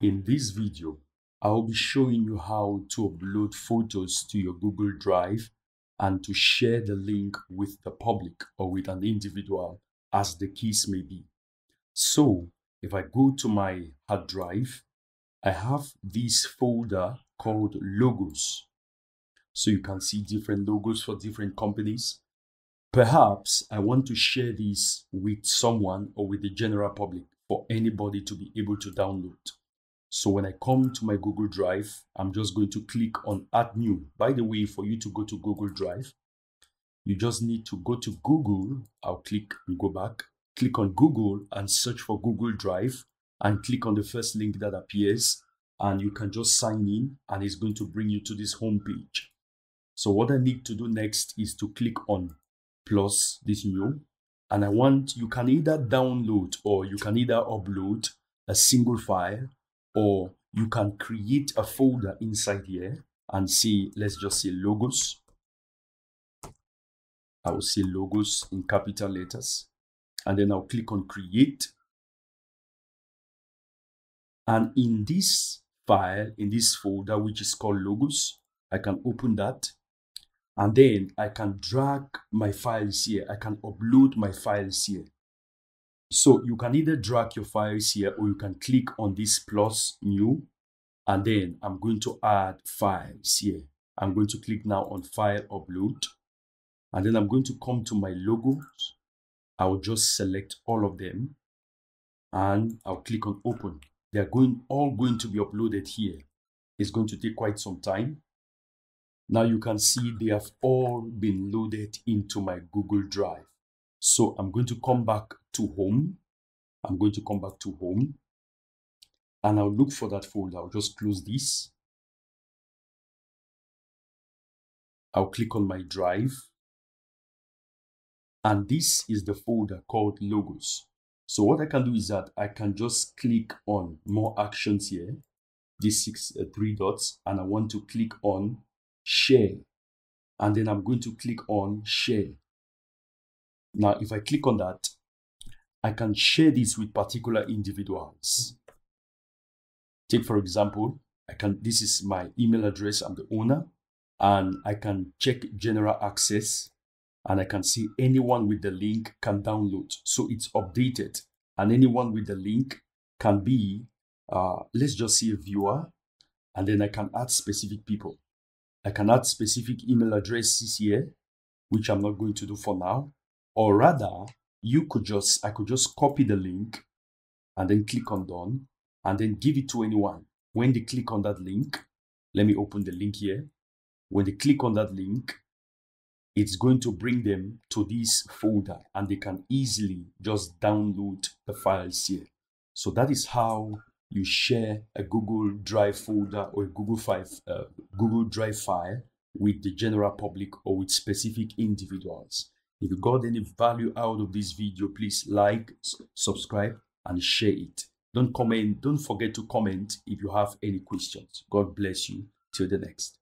In this video, I'll be showing you how to upload photos to your Google Drive and to share the link with the public or with an individual as the case may be. So if I go to my hard drive, I have this folder called logos. So you can see different logos for different companies. Perhaps I want to share this with someone or with the general public for anybody to be able to download. So when I come to my Google Drive, I'm just going to click on add new. By the way, for you to go to Google Drive, you just need to go to Google. I'll click and go back, click on Google and search for Google Drive and click on the first link that appears and you can just sign in and it's going to bring you to this home page. So what I need to do next is to click on plus this new and I want you can either download or you can either upload a single file or you can create a folder inside here and see, let's just say logos. I will say logos in capital letters and then I'll click on create. And in this file, in this folder, which is called logos, I can open that and then I can drag my files here. I can upload my files here. So you can either drag your files here or you can click on this plus new and then I'm going to add files here. I'm going to click now on file upload and then I'm going to come to my logos. I'll just select all of them and I'll click on open. They're going all going to be uploaded here. It's going to take quite some time. Now you can see they have all been loaded into my Google Drive. So I'm going to come back to home. I'm going to come back to home and I'll look for that folder. I'll just close this. I'll click on my drive. And this is the folder called logos. So what I can do is that I can just click on more actions here, these six, uh, three dots, and I want to click on share. And then I'm going to click on share. Now, if I click on that, I can share this with particular individuals. Take, for example, I can, this is my email address, I'm the owner, and I can check general access and I can see anyone with the link can download. So it's updated and anyone with the link can be, uh, let's just say a viewer, and then I can add specific people. I can add specific email addresses here, which I'm not going to do for now or rather you could just i could just copy the link and then click on done and then give it to anyone. When they click on that link let me open the link here. When they click on that link it's going to bring them to this folder and they can easily just download the files here. So that is how you share a google drive folder or a google five uh, google drive file with the general public or with specific individuals if you got any value out of this video, please like, subscribe, and share it. Don't comment, don't forget to comment if you have any questions. God bless you. Till the next.